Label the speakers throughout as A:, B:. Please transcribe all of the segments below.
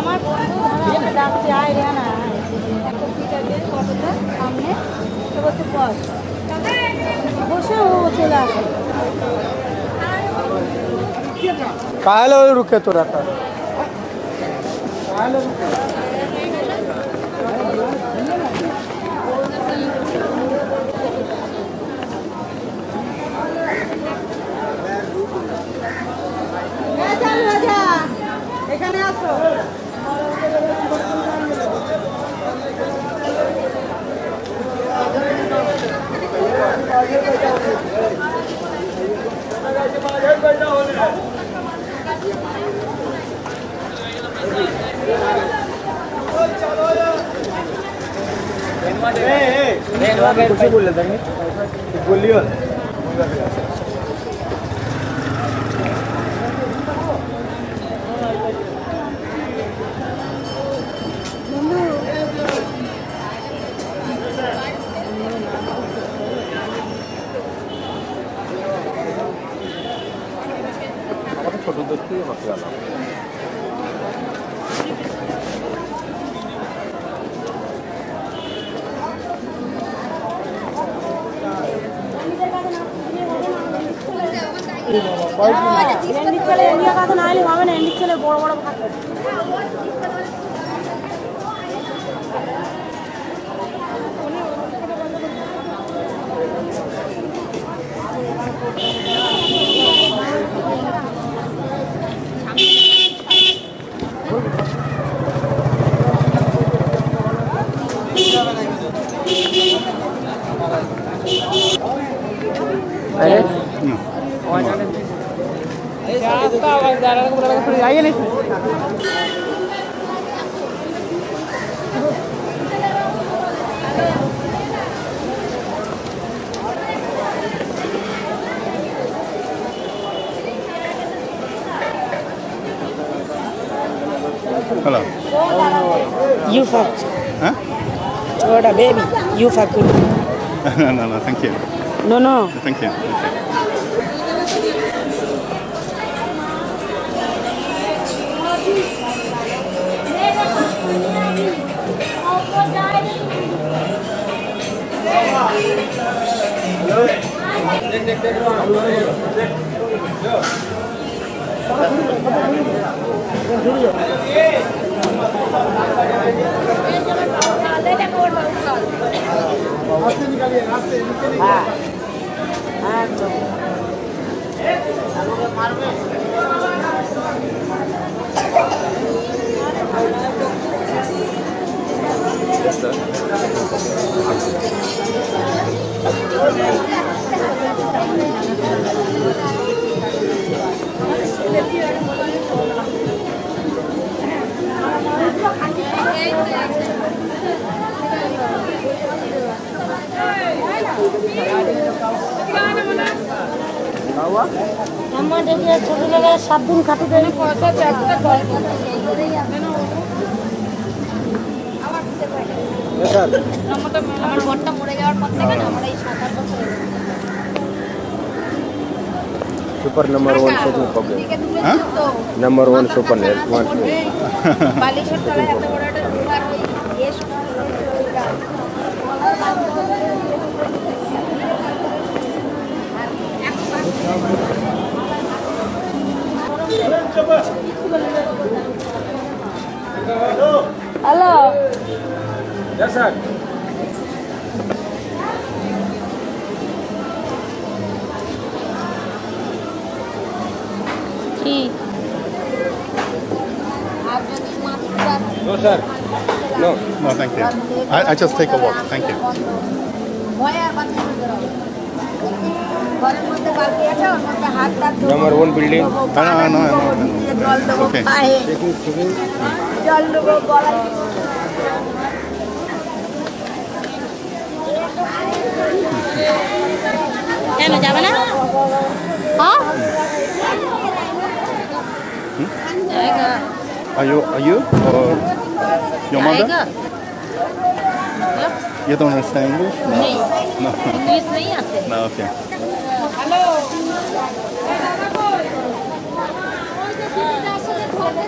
A: আমার বন্ধু আমাকে ডাকছে, আয় রে না একটা দিয়ে কতটা সামনে বসে। ও চলে আসে।
B: রুখে তোরা
A: রাখা রুখে।
B: कुछ बोल लेता नहीं बोलियो
C: ছোট দেখতেই হতে গেল
A: হবে না এন্ডিক চলে বড় বড় ভাগ
D: fucked.
C: Huh?
D: Told a baby, you fucking!
C: no, no, no, thank you.
D: No, no.
C: Thank you. Thank you. হ্যাঁ একদম মারবে Thank you.
A: আমার দেখে ছোটবেলায় সাত দিন খাটে দেয় পয়সা আমার বরটা মরে যাওয়ার পর থেকে না আমরা এই সাত আট বছর
E: super number one shopping problem
C: হ্যাঁ number one super net one Hello. Hello. Yes, sir. No, sir.
A: No. No, thank you. I, I just take a walk. Thank you.
E: Number one building
A: পা
C: হ্যাঁ, হ্যাঁ, হ্যাঁ,
A: ধোবো,
C: হ্যাঁ।
A: দিয়ে জল দেবো
C: Okay.
A: পায়ে জল দেবো গলায় কেন যাবে না হ্যাঁ जाएगा
C: Are you are you or your mother?
A: जाएगा
C: You don't understand English? No.
A: नहीं
C: No.
A: इंग्लिश नहीं आते
C: No. Okay. No,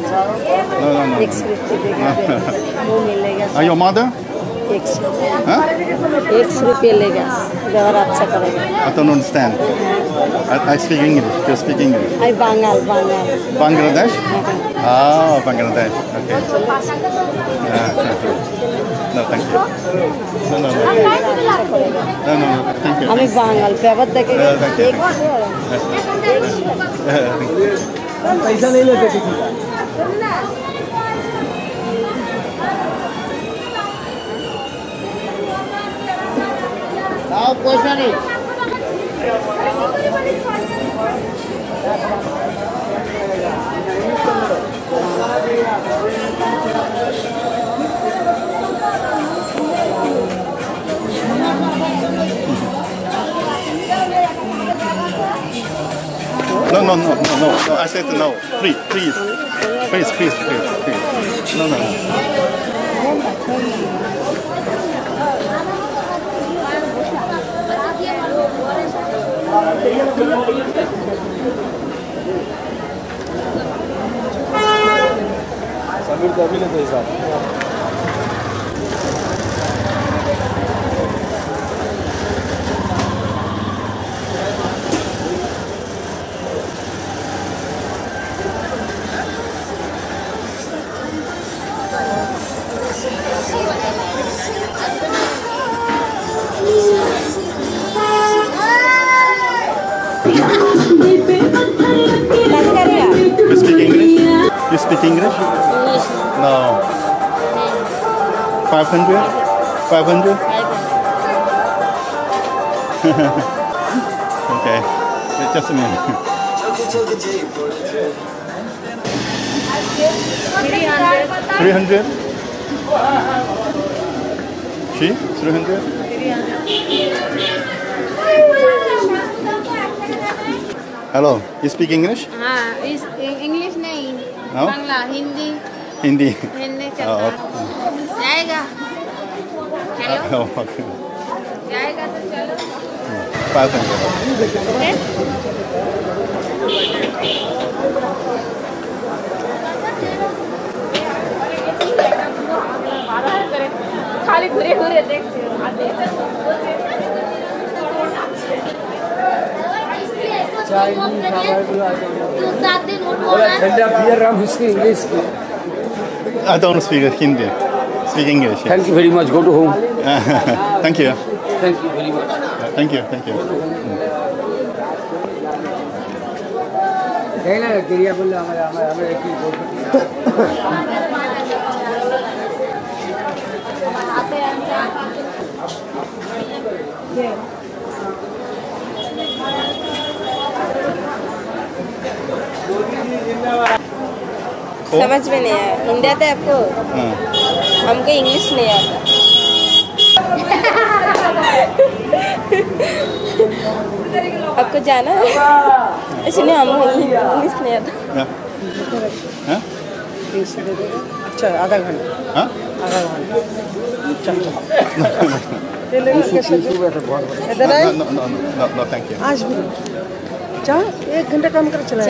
C: no, no.
D: एक सौ रुपये देगा वो मिलेगा
C: Are your mother?
D: एक सौ
C: Huh?
D: एक सौ रुपये लेगा व्यवहार अच्छा करेगा
C: I don't understand. I, I speak English. You speak English.
D: आई बांगाल बांगाल
C: Bangladesh? Ah, Bangladesh. Okay. no, thank you. No, no, no. No, no, no, thank you.
D: আমি বাঙাল পেপার দেখে
C: পয়সা নিলে দেখি
B: তাও পয়সা নেই Thank you.
C: no, no, no, no, no. I said no. Please, please, please, please, please, please. No, no, no. Samir Davi ile teyze. No. 500? 500? 500. okay. Just a minute. 300? 300? She? 300? Hello, you speak English?
A: Ah, uh, in
C: No?
A: Bangla Hindi? Hindi
C: Oh,
A: चलता
C: okay.
A: जाएगा चलो
C: Oh,
A: जाएगा तो चलो
C: 500.
A: खाली घूरे घूरे देखते
B: चाइनीज खाना भी आ बोला ठंडा पियर राम उसकी इंग्लिश की
C: I don't speak Hindi. Speak English.
B: Thank you very much go to home
C: Thank you.
B: Thank you very much
C: Thank you. Thank you.
B: कहना
D: समझ में नहीं आया। हिंदी आता है आपको
C: हाँ.
D: हमको इंग्लिश नहीं आता। आपको जाना है? इसलिए हमको इंग्लिश नहीं आता।
C: Yeah. Huh?
D: अच्छा आधा घंटा? आधा घंटा।
C: no, no, thank you.
D: आज भी। एक घंटा काम कर चला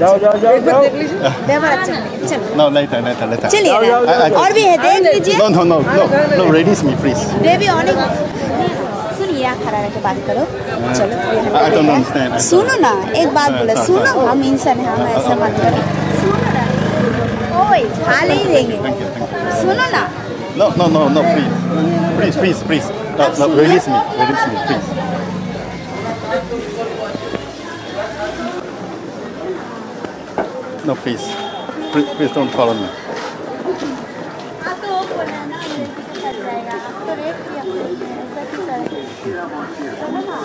B: जाओ जाओ जाओ जाओ
A: हाँ, अच्छा चलिए। और भी है देख लीजिए।
C: No no no no no release me please
A: खड़ा बात करो। चलो सुनो ना एक बात बोला सुनो हम इंसान हम ऐसा बात करें। सुनो ना सुनो ना।
C: No no no no please please please please release me release me please No, please. Please, please don't follow me.
A: आप तो वो बनाना चल जाएगा आप तो रेट किया ऐसा क्यों करें चलो ना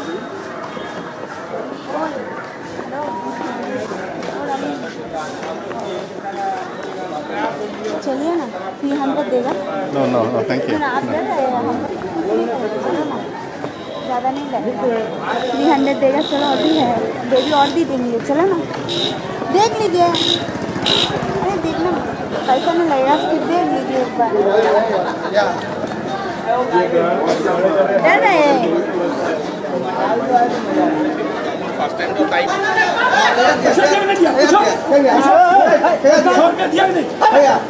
A: चलिए ना थ्री हंड्रेड देगा
C: No, no, no, thank you.
A: ना आप दे रहे हैं हम चलो ना ज़्यादा नहीं लगेगा थ्री हंड्रेड देगा चलो अभी है। बेबी और भी देंगे। चलो ना। देख लीजिए। अरे देखना पैसा नहीं लगेगा फिर देख लीजिए एक बार। डर रहे हैं।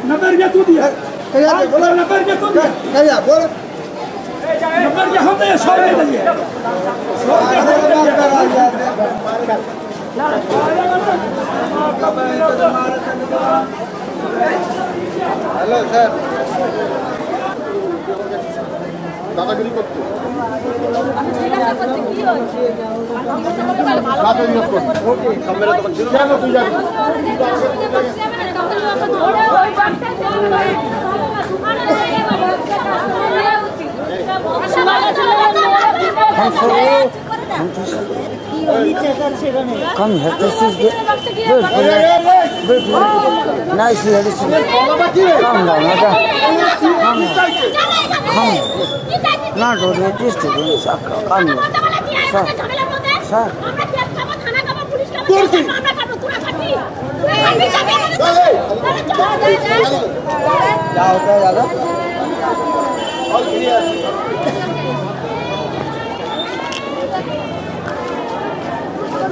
B: नब्बे रुपया तू दिया। नब्बे रुपया तू दिया। नब्बे
C: হ্যালো স্যার। দাদাগিরি করতে। সামনের Konfor. Komm her, das ist
F: der. Gut, gut, gut. Nice, das ist der. Komm da, na da. Komm. Na, du, du bist du, sag, komm. Sag, sag. Kurti. क्या होता है दादा और clear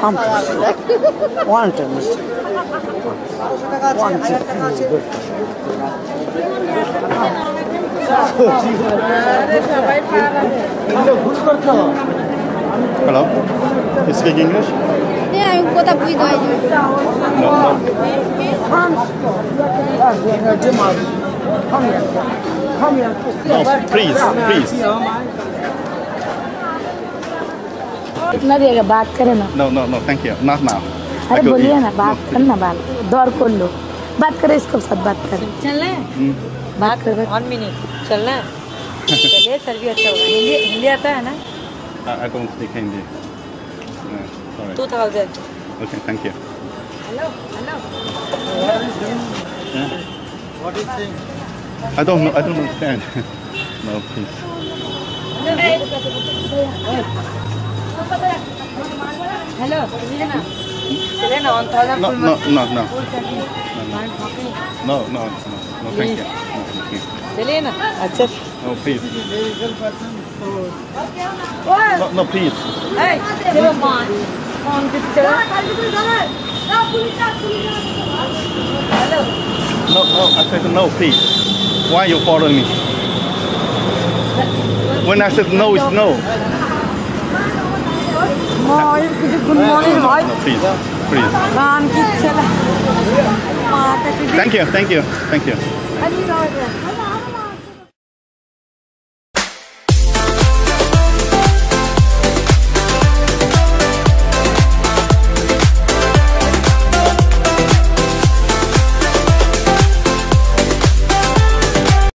F: Good. Hello? You speak English? Yeah, I'm good No, no. Come here. Come here.
C: No, please, please.
G: कितना देगा बात करे ना
C: no no no thank you not now
G: अरे बोलिए ना बात कर ना बात दौर खोल लो बात करे इसको साथ बात करे
H: चलना है
G: बात कर
H: वन मिनट चलना है चलिए सर भी अच्छा होगा हिंदी हिंदी आता है ना
C: I don't speak Hindi. No,
H: two thousand
C: Okay, thank you.
H: Hello hello
C: What is saying? I don't know. I don't understand. no, please.
H: Hello, Elena. Elena, 1000
C: no, no, no, no. No, no, no, no, thank you. No, thank you.
H: Elena, accept.
C: No, please. No, no, please.
H: Hey, come on. Come on, picture. Hello.
C: No, no, I said no, please. Why you following me? When I said no, it's no. Please, please. Thank you, thank you, thank you.